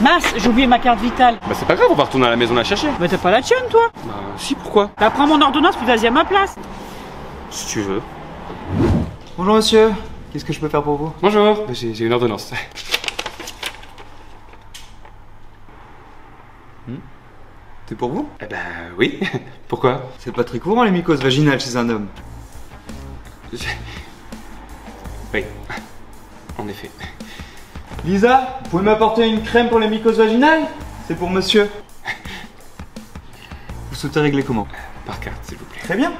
Mince, j'ai oublié ma carte vitale. Bah c'est pas grave, on va retourner à la maison la chercher. Mais t'as pas la tienne, toi Bah si, pourquoi? Bah prends mon ordonnance puis vas-y à ma place. Si tu veux. Bonjour monsieur, qu'est-ce que je peux faire pour vous? Bonjour, Bah, j'ai une ordonnance. C'est pour vous? Eh ben oui, pourquoi? C'est pas très courant les mycoses vaginales chez un homme. Oui, en effet. Lisa, vous pouvez m'apporter une crème pour les mycoses vaginales? C'est pour monsieur. Vous souhaitez régler comment? Par carte, s'il vous plaît. Très bien.